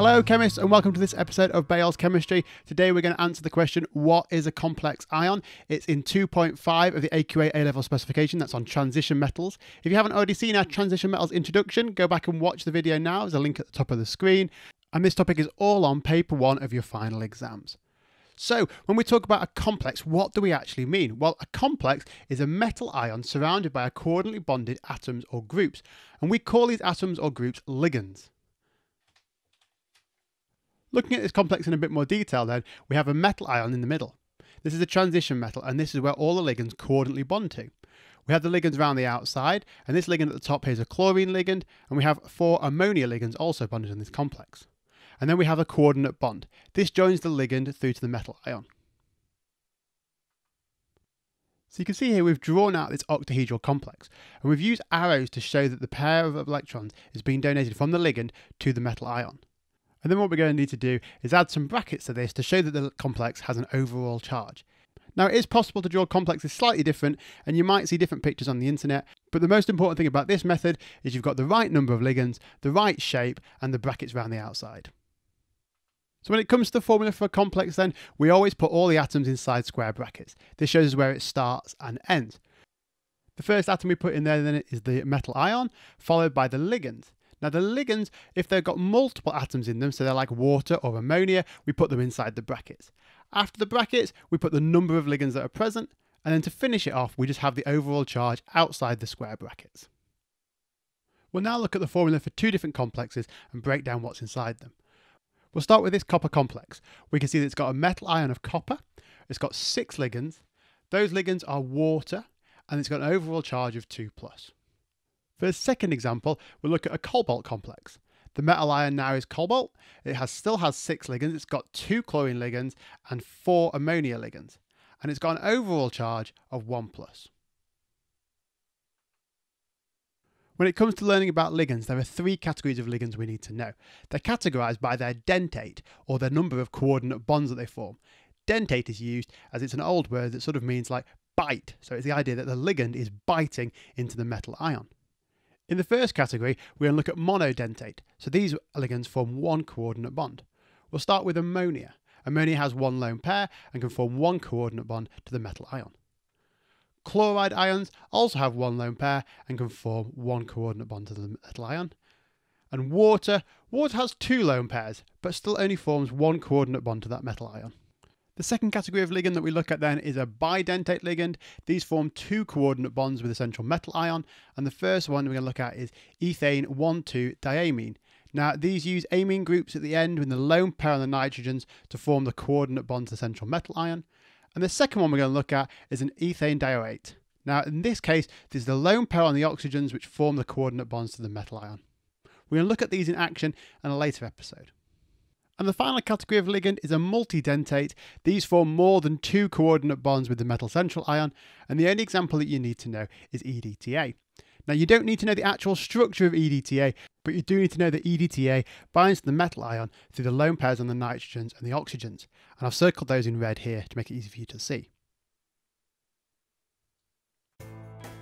Hello, chemists, and welcome to this episode of Bale's Chemistry. Today, we're going to answer the question What is a complex ion? It's in 2.5 of the AQA A level specification, that's on transition metals. If you haven't already seen our transition metals introduction, go back and watch the video now. There's a link at the top of the screen. And this topic is all on paper one of your final exams. So, when we talk about a complex, what do we actually mean? Well, a complex is a metal ion surrounded by coordinately bonded atoms or groups, and we call these atoms or groups ligands. Looking at this complex in a bit more detail then, we have a metal ion in the middle. This is a transition metal and this is where all the ligands coordinately bond to. We have the ligands around the outside and this ligand at the top here is a chlorine ligand and we have four ammonia ligands also bonded in this complex. And then we have a coordinate bond. This joins the ligand through to the metal ion. So you can see here we've drawn out this octahedral complex and we've used arrows to show that the pair of electrons is being donated from the ligand to the metal ion. And then what we're going to need to do is add some brackets to this to show that the complex has an overall charge. Now it is possible to draw complexes slightly different and you might see different pictures on the internet, but the most important thing about this method is you've got the right number of ligands, the right shape and the brackets around the outside. So when it comes to the formula for a complex then, we always put all the atoms inside square brackets. This shows us where it starts and ends. The first atom we put in there then is the metal ion, followed by the ligand. Now the ligands, if they've got multiple atoms in them, so they're like water or ammonia, we put them inside the brackets. After the brackets, we put the number of ligands that are present, and then to finish it off, we just have the overall charge outside the square brackets. We'll now look at the formula for two different complexes and break down what's inside them. We'll start with this copper complex. We can see that it's got a metal ion of copper, it's got six ligands, those ligands are water, and it's got an overall charge of 2+. plus. For the second example, we'll look at a cobalt complex. The metal ion now is cobalt. It has still has six ligands. It's got two chlorine ligands and four ammonia ligands. And it's got an overall charge of 1 plus. When it comes to learning about ligands, there are three categories of ligands we need to know. They're categorized by their dentate, or their number of coordinate bonds that they form. Dentate is used as it's an old word that sort of means like bite. So it's the idea that the ligand is biting into the metal ion. In the first category, we're going to look at monodentate. So these ligands form one coordinate bond. We'll start with ammonia. Ammonia has one lone pair and can form one coordinate bond to the metal ion. Chloride ions also have one lone pair and can form one coordinate bond to the metal ion. And water, water has two lone pairs, but still only forms one coordinate bond to that metal ion. The second category of ligand that we look at then is a bidentate ligand. These form two coordinate bonds with a central metal ion, and the first one we're going to look at is ethane 1,2-diamine. Now, these use amine groups at the end with the lone pair on the nitrogens to form the coordinate bond to the central metal ion. And the second one we're going to look at is an ethane dioate. Now, in this case, there's the lone pair on the oxygens which form the coordinate bonds to the metal ion. We're going to look at these in action in a later episode. And the final category of ligand is a multidentate. These form more than two coordinate bonds with the metal central ion, and the only example that you need to know is EDTA. Now, you don't need to know the actual structure of EDTA, but you do need to know that EDTA binds to the metal ion through the lone pairs on the nitrogens and the oxygens, and I've circled those in red here to make it easy for you to see.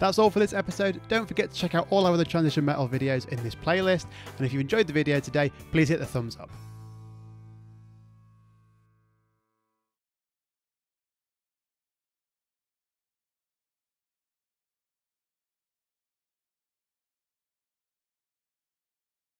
That's all for this episode. Don't forget to check out all our other transition metal videos in this playlist, and if you enjoyed the video today, please hit the thumbs up.